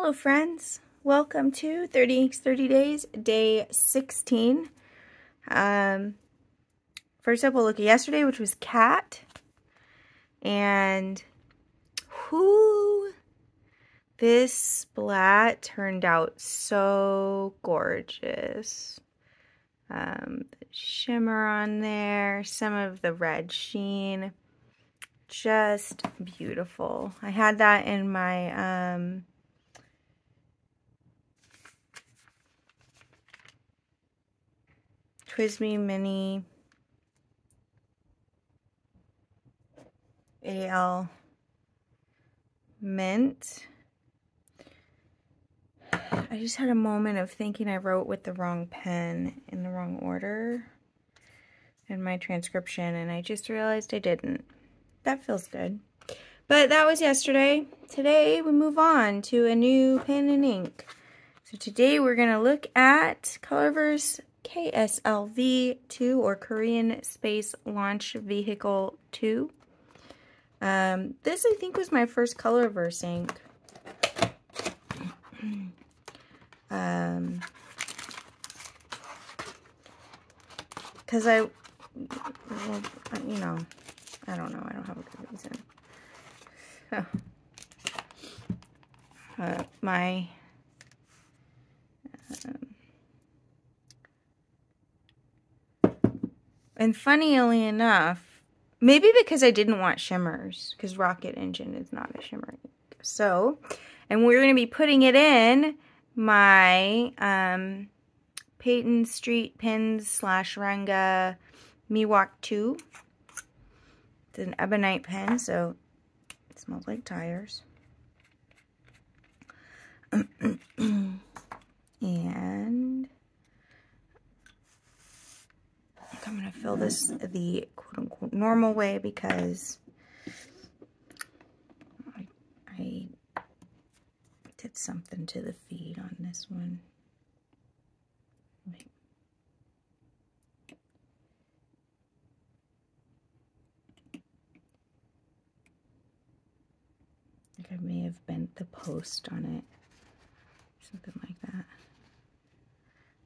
Hello friends, welcome to 30 Inks 30 Days, day 16. Um, first up we'll look at yesterday, which was Cat. And whoo, this splat turned out so gorgeous. Um, shimmer on there, some of the red sheen, just beautiful. I had that in my um, TWSBI Mini AL Mint. I just had a moment of thinking I wrote with the wrong pen in the wrong order in my transcription, and I just realized I didn't. That feels good. But that was yesterday. Today we move on to a new pen and ink. So today we're going to look at Colorverse KSLV2 or Korean Space Launch Vehicle 2. Um, this I think was my first Colorverse ink. um, because I, well, you know, I don't know. I don't have a good reason. Uh, my And funnily enough, maybe because I didn't want shimmers, because Rocket Engine is not a shimmer. So, and we're going to be putting it in my um, Peyton Street Pens slash Ranga Miwok 2. It's an ebonite pen, so it smells like tires. and I'm going to fill this the quote-unquote normal way because I, I did something to the feed on this one. I think I may have bent the post on it. Something like that.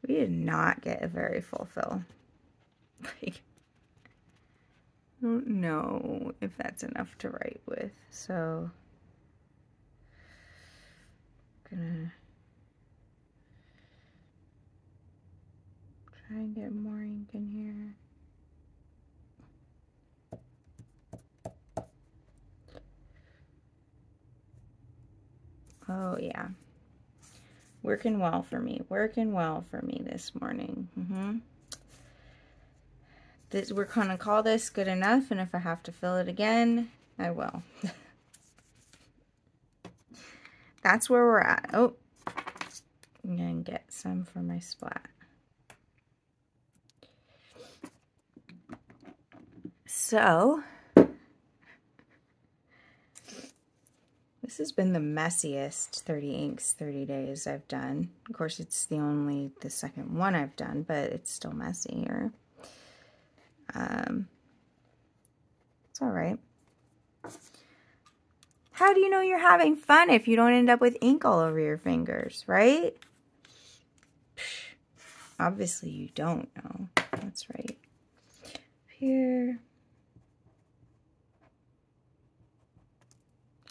We did not get a very full fill. Like, I don't know if that's enough to write with, so I'm gonna try and get more ink in here. Oh yeah. Working well for me. Working well for me this morning. Mm-hmm this, we're going to call this good enough, and if I have to fill it again, I will. That's where we're at. Oh, I'm going to get some for my splat. So, this has been the messiest 30 inks 30 days I've done. Of course, it's the only, the second one I've done, but it's still messier. Um, it's all right. How do you know you're having fun if you don't end up with ink all over your fingers, right? Obviously you don't know. That's right. Here.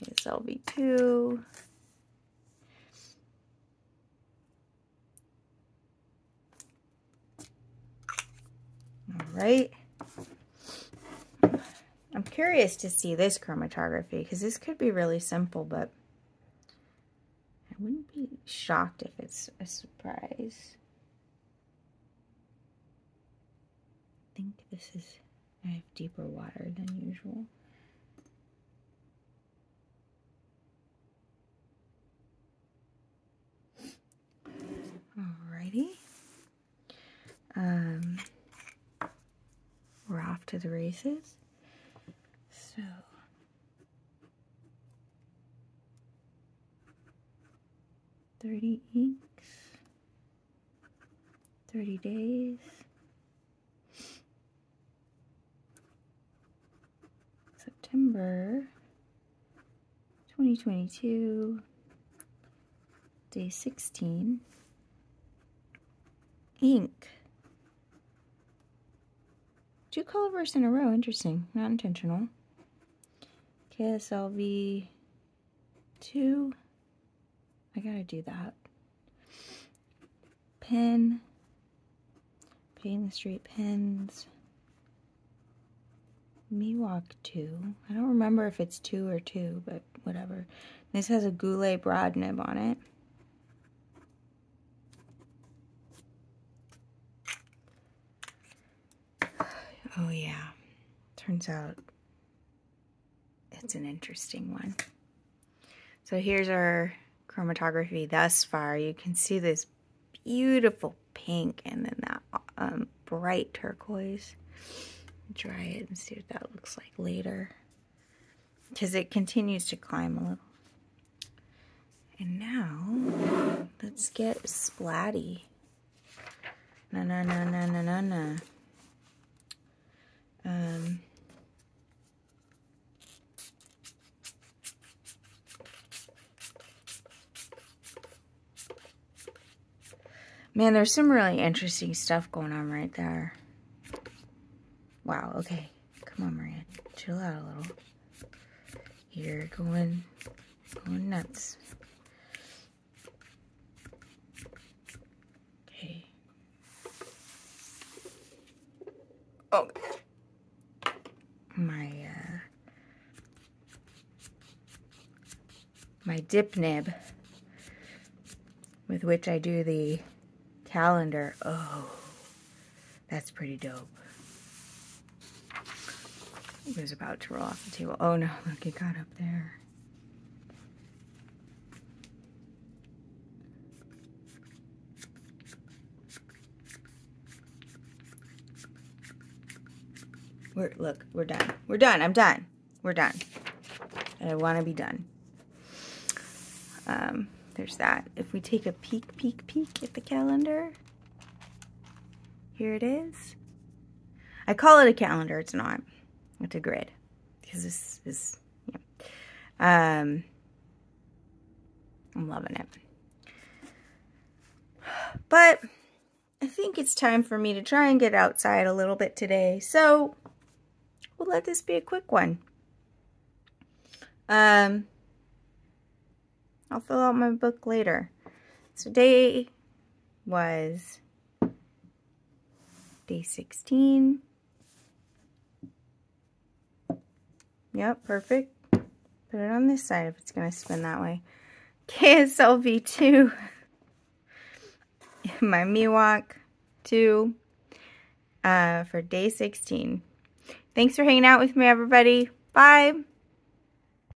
It's LV2. All right. I'm curious to see this chromatography because this could be really simple, but I wouldn't be shocked if it's a surprise. I think this is, I have deeper water than usual. Alrighty. Um, we're off to the races. So, thirty inks, thirty days. September 2022. day 16. Ink. Two Colorverses in a row. Interesting. Not intentional. KSLV 2. I gotta do that. Pen. Peyton Street pens. Miwok 2. I don't remember if it's 2 or 2, but whatever. This has a Goulet broad nib on it. Oh yeah, turns out it's an interesting one. So here's our chromatography thus far. You can see this beautiful pink and then that um, bright turquoise. Dry it and see what that looks like later. Because it continues to climb a little. And now, let's get splatty. Na na na na na na na. Um, man, there's some really interesting stuff going on right there. Wow, okay. Come on, Maria. Chill out a little. You're going, going nuts. Okay. Oh my uh, my dip nib with which I do the calendar. Oh, that's pretty dope. It was about to roll off the table. Oh no, look, it got up there. We're, look, we're done. We're done. I'm done. We're done. And I want to be done. Um, there's that. If we take a peek, peek, peek at the calendar, here it is. I call it a calendar. It's not. It's a grid. Because this is, yeah. Um, I'm loving it. But I think it's time for me to try and get outside a little bit today. So we'll let this be a quick one. Um, I'll fill out my book later. So day was day 16. Yep, perfect. Put it on this side if it's going to spin that way. KSLV 2. My Miwok 2 uh, for day 16. Thanks for hanging out with me, everybody. Bye.